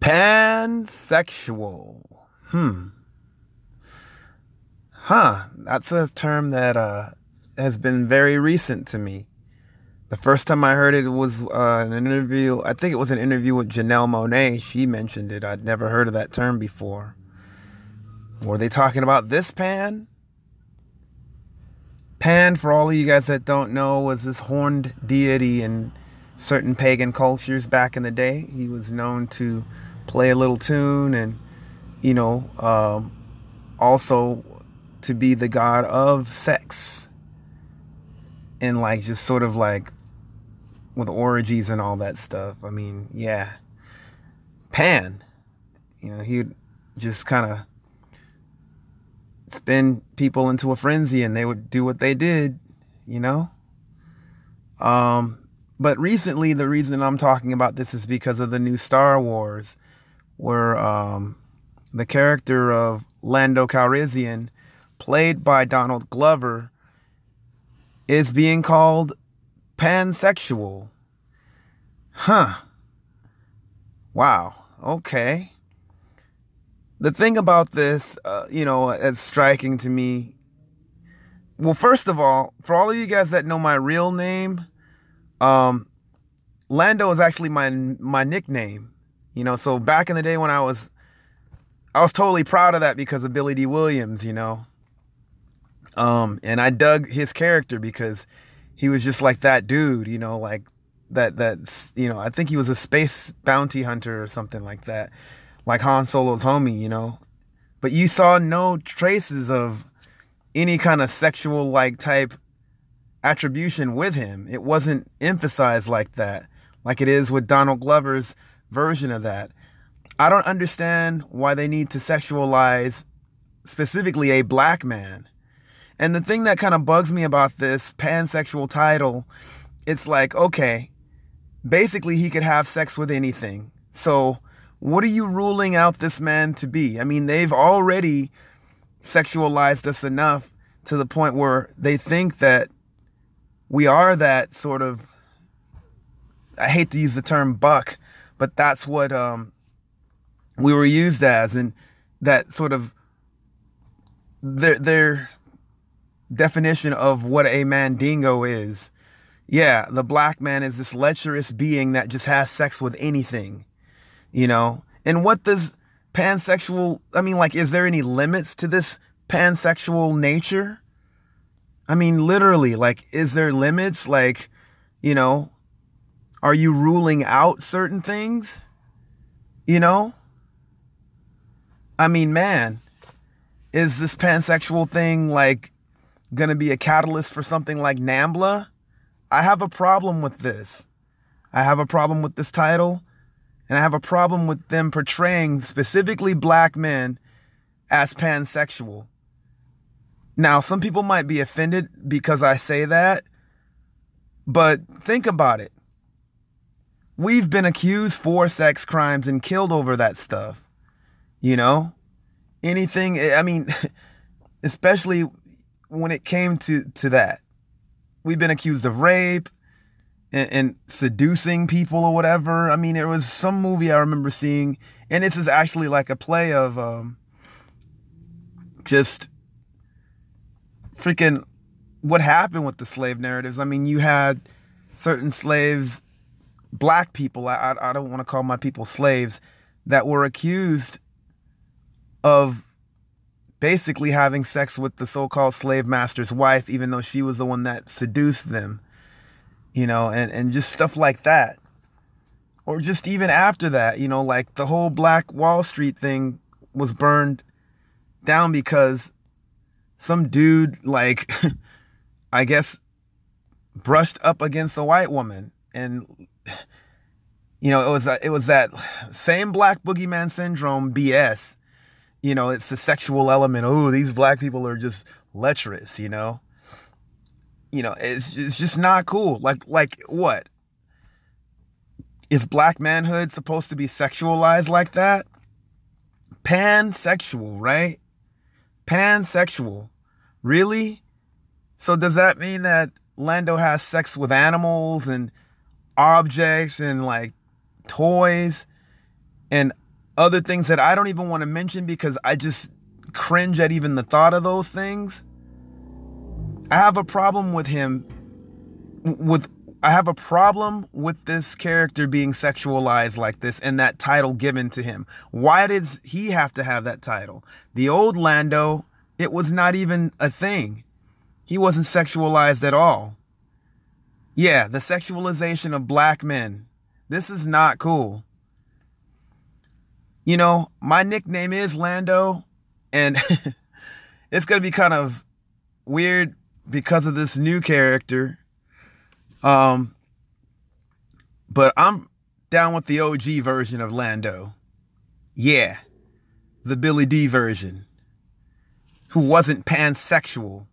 Pansexual. Hmm. Huh. That's a term that uh, has been very recent to me. The first time I heard it was uh, an interview. I think it was an interview with Janelle Monáe. She mentioned it. I'd never heard of that term before. Were they talking about this Pan? Pan, for all of you guys that don't know, was this horned deity in certain pagan cultures back in the day. He was known to play a little tune and, you know, um, also to be the god of sex and like just sort of like with orgies and all that stuff. I mean, yeah. Pan, you know, he'd just kind of spin people into a frenzy and they would do what they did, you know? Um, but recently, the reason I'm talking about this is because of the new Star Wars, where um, the character of Lando Calrissian, played by Donald Glover, is being called pansexual. Huh. Wow. Okay. The thing about this, uh, you know, it's striking to me. Well, first of all, for all of you guys that know my real name, um, Lando is actually my my nickname. You know, so back in the day when I was, I was totally proud of that because of Billy Dee Williams. You know, um, and I dug his character because he was just like that dude. You know, like that that's you know I think he was a space bounty hunter or something like that like Han Solo's homie, you know. But you saw no traces of any kind of sexual like type attribution with him. It wasn't emphasized like that, like it is with Donald Glover's version of that. I don't understand why they need to sexualize specifically a black man. And the thing that kind of bugs me about this pansexual title, it's like, okay, basically he could have sex with anything. So what are you ruling out this man to be? I mean, they've already sexualized us enough to the point where they think that we are that sort of I hate to use the term buck, but that's what um, we were used as and that sort of their their definition of what a mandingo is. Yeah, the black man is this lecherous being that just has sex with anything you know? And what does pansexual, I mean, like, is there any limits to this pansexual nature? I mean, literally, like, is there limits? Like, you know, are you ruling out certain things? You know? I mean, man, is this pansexual thing like gonna be a catalyst for something like NAMBLA? I have a problem with this. I have a problem with this title. And I have a problem with them portraying specifically black men as pansexual. Now, some people might be offended because I say that, but think about it. We've been accused for sex crimes and killed over that stuff. You know? Anything, I mean, especially when it came to, to that. We've been accused of rape, and, and, seducing people or whatever. I mean, there was some movie I remember seeing, and this is actually like a play of um, just freaking what happened with the slave narratives. I mean, you had certain slaves, black people, I, I don't want to call my people slaves, that were accused of basically having sex with the so called slave master's wife, even though she was the one that seduced them you know, and, and just stuff like that. Or just even after that, you know, like the whole Black Wall Street thing was burned down because some dude, like, I guess, brushed up against a white woman. And, you know, it was, uh, it was that same black boogeyman syndrome BS. You know, it's the sexual element. Oh, these black people are just lecherous, you know? you know, it's it's just not cool. Like like what? Is black manhood supposed to be sexualized like that? Pansexual, right? Pansexual. Really? So does that mean that Lando has sex with animals and objects and like toys and other things that I don't even want to mention because I just cringe at even the thought of those things. I have a problem with him with I have a problem with this character being sexualized like this and that title given to him. Why does he have to have that title? The old Lando, it was not even a thing. He wasn't sexualized at all. Yeah, the sexualization of black men. This is not cool. You know, my nickname is Lando, and it's going to be kind of weird because of this new character um, but I'm down with the OG version of Lando. Yeah, the Billy Dee version, who wasn't pansexual.